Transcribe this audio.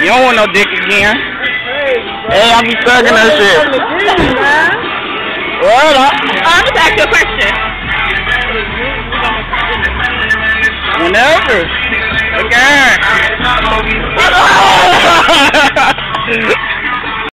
You don't want no dick again. Hey, I be sucking that shit. What? I, uh, I'm just ask you a question. whenever. Again.